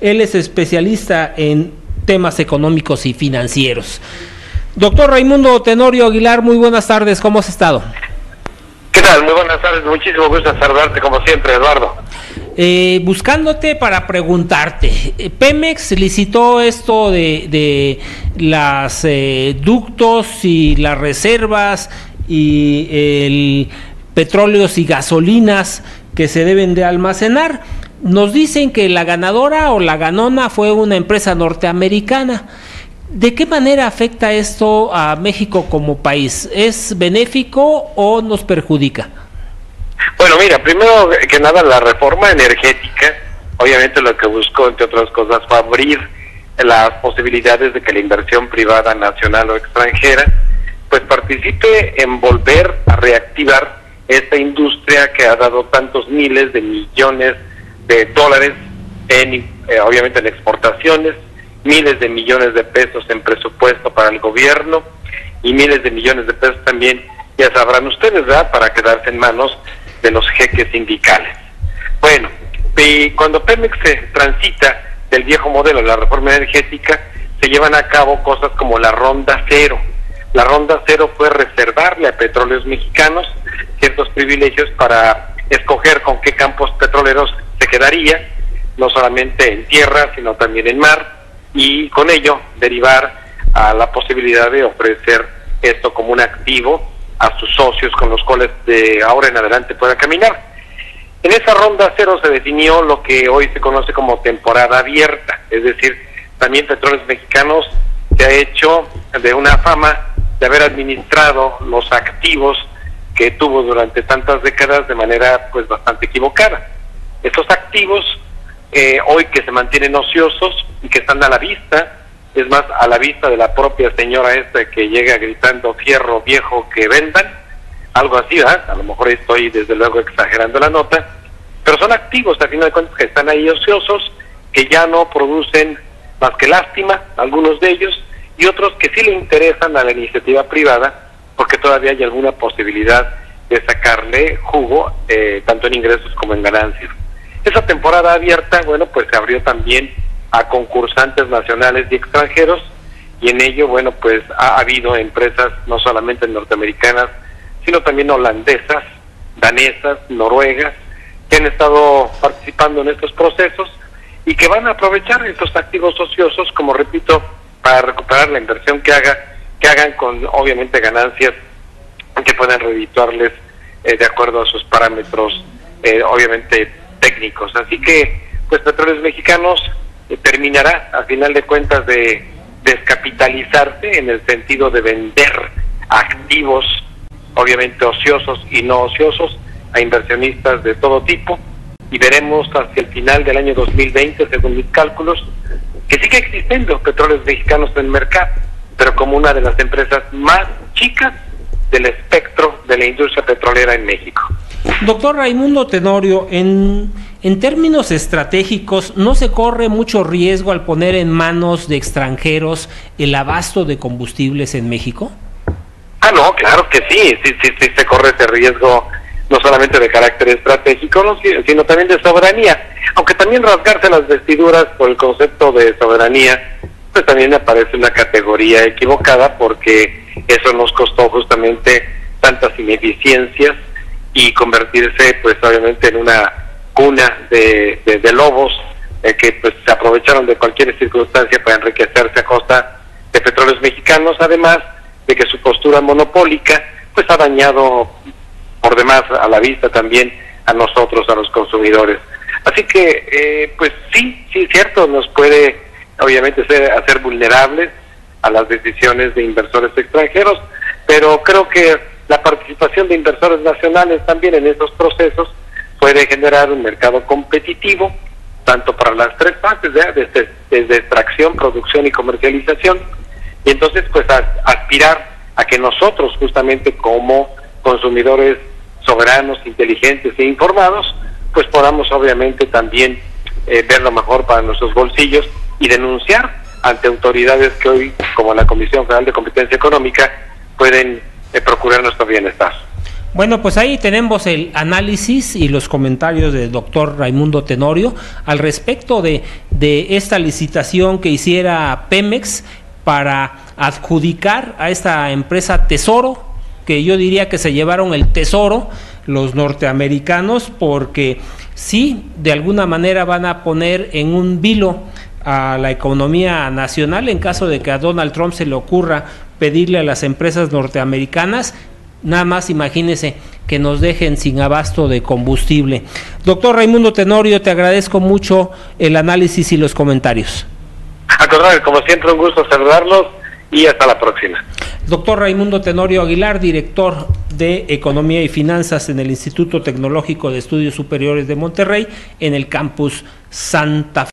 Él es especialista en temas económicos y financieros. Doctor Raimundo Tenorio Aguilar, muy buenas tardes, ¿cómo has estado? ¿Qué tal? Muy buenas tardes, muchísimo gusto saludarte como siempre, Eduardo. Eh, buscándote para preguntarte, eh, Pemex licitó esto de, de las eh, ductos y las reservas y el petróleos y gasolinas que se deben de almacenar. Nos dicen que la ganadora o la ganona fue una empresa norteamericana. ¿De qué manera afecta esto a México como país? ¿Es benéfico o nos perjudica? Bueno, mira, primero que nada la reforma energética, obviamente lo que buscó, entre otras cosas, fue abrir las posibilidades de que la inversión privada nacional o extranjera pues participe en volver a reactivar esta industria que ha dado tantos miles de millones de dólares en, eh, obviamente en exportaciones, miles de millones de pesos en presupuesto para el gobierno y miles de millones de pesos también, ya sabrán ustedes, ¿verdad?, para quedarse en manos de los jeques sindicales. Bueno, y cuando Pemex se transita del viejo modelo, la reforma energética, se llevan a cabo cosas como la ronda cero. La ronda cero fue reservarle a petróleos mexicanos ciertos privilegios para escoger con qué campos petroleros quedaría, no solamente en tierra, sino también en mar, y con ello derivar a la posibilidad de ofrecer esto como un activo a sus socios con los cuales de ahora en adelante pueda caminar. En esa ronda cero se definió lo que hoy se conoce como temporada abierta, es decir, también Petróleos Mexicanos se ha hecho de una fama de haber administrado los activos que tuvo durante tantas décadas de manera pues bastante equivocada. Estos activos eh, hoy que se mantienen ociosos y que están a la vista, es más, a la vista de la propia señora esta que llega gritando fierro viejo que vendan, algo así, a lo mejor estoy desde luego exagerando la nota, pero son activos, al final de cuentas, que están ahí ociosos, que ya no producen más que lástima, algunos de ellos, y otros que sí le interesan a la iniciativa privada, porque todavía hay alguna posibilidad de sacarle jugo, eh, tanto en ingresos como en ganancias. Esa temporada abierta, bueno, pues se abrió también a concursantes nacionales y extranjeros, y en ello, bueno, pues ha habido empresas no solamente norteamericanas, sino también holandesas, danesas, noruegas, que han estado participando en estos procesos y que van a aprovechar estos activos ociosos, como repito, para recuperar la inversión que haga que hagan con obviamente ganancias que puedan redituarles eh, de acuerdo a sus parámetros eh, obviamente técnicos. Así que pues Petróleos Mexicanos eh, terminará a final de cuentas de descapitalizarse en el sentido de vender activos obviamente ociosos y no ociosos a inversionistas de todo tipo y veremos hacia el final del año 2020 según mis cálculos que sigue existiendo petróleos mexicanos en el mercado pero como una de las empresas más chicas del espectro de la industria petrolera en México. Doctor Raimundo Tenorio, en, en términos estratégicos, ¿no se corre mucho riesgo al poner en manos de extranjeros el abasto de combustibles en México? Ah, no, claro que sí, sí, sí, sí se corre ese riesgo no solamente de carácter estratégico, sino también de soberanía, aunque también rasgarse las vestiduras por el concepto de soberanía pues también me parece una categoría equivocada porque eso nos costó justamente tantas ineficiencias y convertirse pues obviamente en una cuna de, de, lobos eh, que pues se aprovecharon de cualquier circunstancia para enriquecerse a costa de petróleos mexicanos, además de que su postura monopólica pues ha dañado por demás a la vista también a nosotros, a los consumidores. Así que eh, pues sí, sí, cierto, nos puede obviamente ser, hacer vulnerables a las decisiones de inversores extranjeros, pero creo que la participación de inversores nacionales también en estos procesos puede generar un mercado competitivo, tanto para las tres partes, desde, desde extracción, producción y comercialización, y entonces pues aspirar a que nosotros justamente como consumidores soberanos, inteligentes e informados, pues podamos obviamente también eh, ver lo mejor para nuestros bolsillos y denunciar ante autoridades que hoy, como la Comisión Federal de Competencia Económica, pueden eh, procurar nuestro bienestar. Bueno, pues ahí tenemos el análisis y los comentarios del doctor Raimundo Tenorio al respecto de, de esta licitación que hiciera Pemex para adjudicar a esta empresa Tesoro, que yo diría que se llevaron el tesoro los norteamericanos porque sí, de alguna manera van a poner en un vilo a la economía nacional en caso de que a Donald Trump se le ocurra pedirle a las empresas norteamericanas Nada más imagínese que nos dejen sin abasto de combustible. Doctor Raimundo Tenorio, te agradezco mucho el análisis y los comentarios. A contrario, como siempre, un gusto saludarlos y hasta la próxima. Doctor Raimundo Tenorio Aguilar, director de Economía y Finanzas en el Instituto Tecnológico de Estudios Superiores de Monterrey, en el campus Santa Fe.